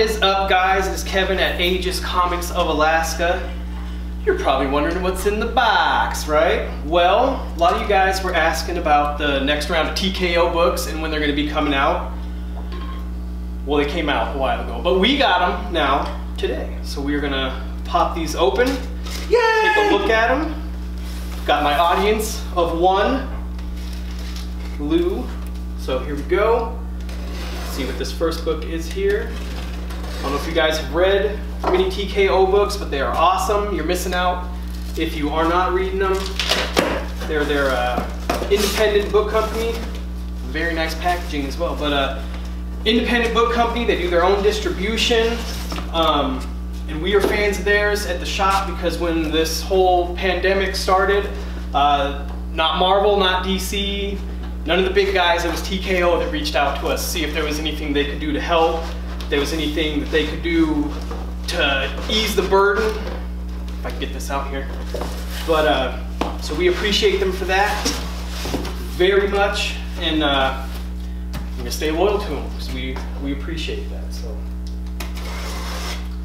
What is up, guys? It's Kevin at Aegis Comics of Alaska. You're probably wondering what's in the box, right? Well, a lot of you guys were asking about the next round of TKO books and when they're going to be coming out. Well, they came out a while ago, but we got them now today. So we're going to pop these open, Yay! take a look at them. Got my audience of one, Lou. So here we go. See what this first book is here. If you guys have read many TKO books, but they are awesome. You're missing out if you are not reading them. They're their uh, independent book company. Very nice packaging as well. But uh, independent book company, they do their own distribution. Um, and we are fans of theirs at the shop because when this whole pandemic started, uh, not Marvel, not DC, none of the big guys, it was TKO that reached out to us, to see if there was anything they could do to help, there was anything that they could do to ease the burden. If I can get this out here. But, uh, so we appreciate them for that very much, and uh, we're gonna stay loyal to them because we, we appreciate that. So,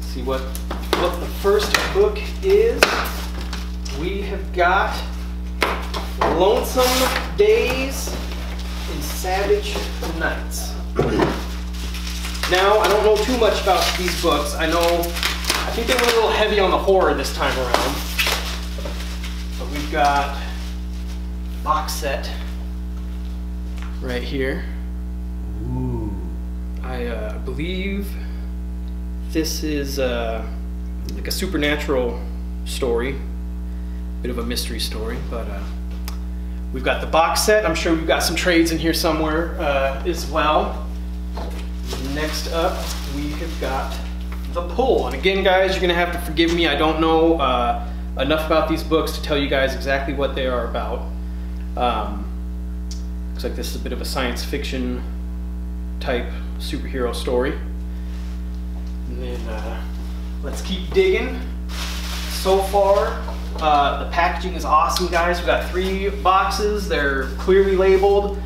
see what, what the first book is. We have got Lonesome Days and Savage Nights. Now, I don't know too much about these books. I know, I think they were a little heavy on the horror this time around. But we've got box set right here. Ooh. I uh, believe this is uh, like a supernatural story, bit of a mystery story, but uh, we've got the box set. I'm sure we've got some trades in here somewhere uh, as well. Next up, we have got the pull. And again, guys, you're gonna have to forgive me. I don't know uh, enough about these books to tell you guys exactly what they are about. Um, looks like this is a bit of a science fiction type superhero story. And then uh, let's keep digging. So far, uh, the packaging is awesome, guys. We've got three boxes. They're clearly labeled.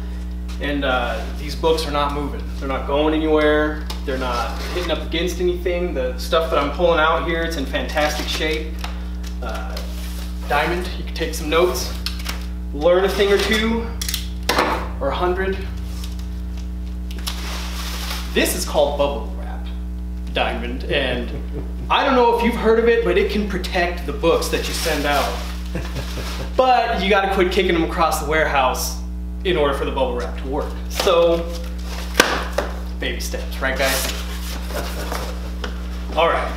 And uh, these books are not moving. They're not going anywhere. They're not hitting up against anything. The stuff that I'm pulling out here, it's in fantastic shape. Uh, Diamond, you can take some notes, learn a thing or two, or a hundred. This is called bubble wrap, Diamond, and I don't know if you've heard of it, but it can protect the books that you send out. But you gotta quit kicking them across the warehouse in order for the bubble wrap to work. So, baby steps, right guys? All right,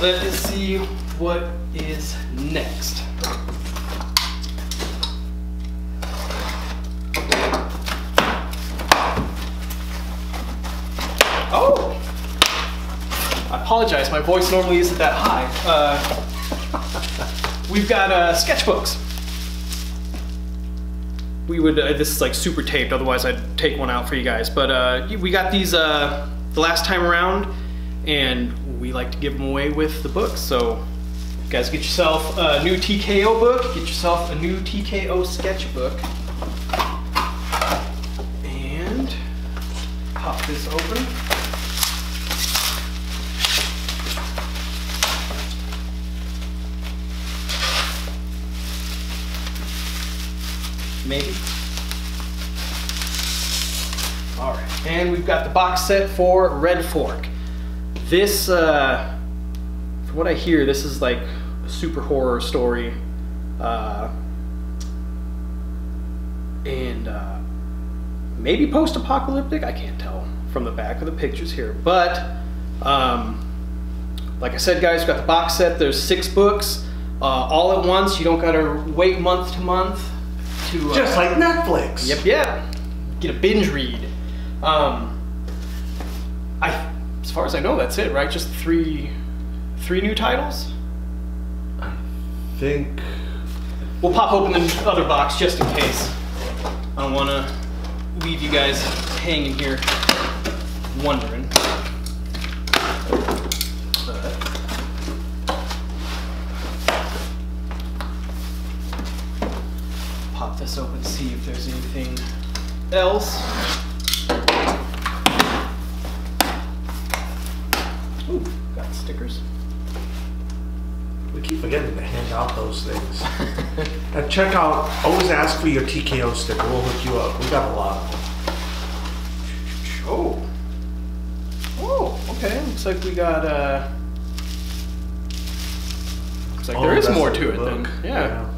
let us see what is next. Oh! I apologize, my voice normally isn't that high. Uh, we've got uh, sketchbooks. We would, uh, this is like super taped, otherwise I'd take one out for you guys. But uh, we got these uh, the last time around, and we like to give them away with the books. So, you guys get yourself a new TKO book, get yourself a new TKO sketchbook. And pop this open. Maybe. All right, and we've got the box set for Red Fork. This, uh, from what I hear, this is like a super horror story. Uh, and uh, maybe post-apocalyptic, I can't tell from the back of the pictures here. But, um, like I said, guys, we've got the box set. There's six books, uh, all at once. You don't gotta wait month to month to uh, Just like Netflix. Yep, yep. Get a binge read. Um, I, as far as I know, that's it, right? Just three, three new titles. I think. We'll pop open the other box just in case. I don't want to leave you guys hanging here wondering. But pop this open, see if there's anything else. Got stickers. We keep forgetting to hand out those things. And check out, always ask for your TKO sticker. We'll hook you up. We got a lot of them. Oh. Oh, okay. Looks like we got uh Looks like Oh, there is more to it book. then. Yeah.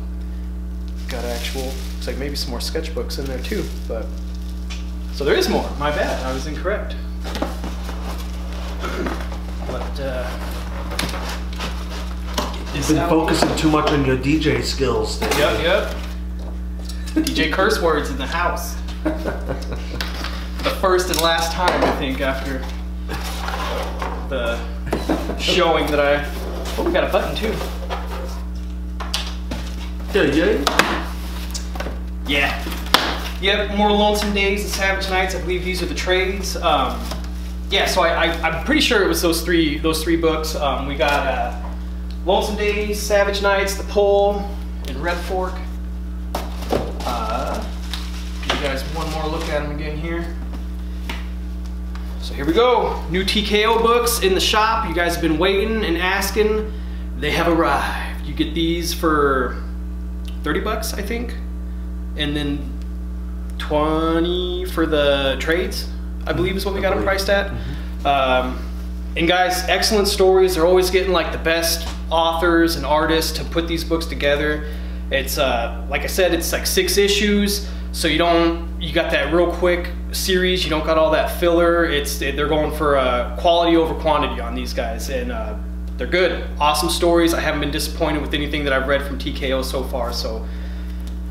Got actual looks like maybe some more sketchbooks in there too, but so there is more. My bad. I was incorrect. But uh get this Been out. focusing too much on your DJ skills. Dave. Yep, yep. DJ curse words in the house. the first and last time, I think, after the showing that I. Oh, we got a button too. Yeah, yeah. Yeah. Yep, more Lonesome Days and Savage Nights. I believe these are the trades. Um, yeah, so I, I'm pretty sure it was those three those three books. Um, we got uh, Lonesome Days, Savage Nights, The Pull, and Red Fork. Uh, give you guys one more look at them again here. So here we go. New TKO books in the shop. You guys have been waiting and asking. They have arrived. You get these for 30 bucks, I think. And then 20 for the trades, I believe is what we got them priced at. Um, and guys, excellent stories. They're always getting like the best authors and artists to put these books together. It's uh, like I said, it's like six issues, so you don't you got that real quick series. You don't got all that filler. It's they're going for uh, quality over quantity on these guys, and uh, they're good. Awesome stories. I haven't been disappointed with anything that I've read from TKO so far. So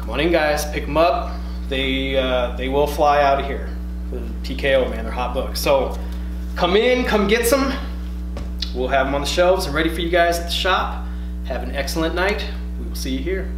come on in, guys, pick them up. They uh, they will fly out of here. The TKO man, they're hot books. So come in, come get some. We'll have them on the shelves and ready for you guys at the shop. Have an excellent night. We will see you here.